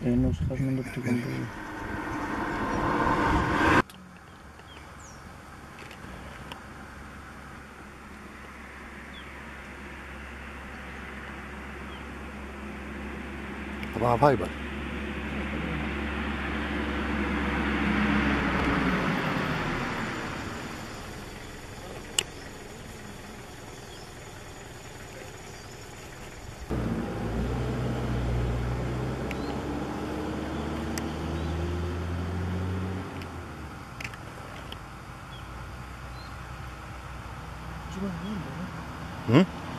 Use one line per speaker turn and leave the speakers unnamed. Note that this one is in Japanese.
Ayun o, sa karang nagtugan ko.
パ
Né?
Hum?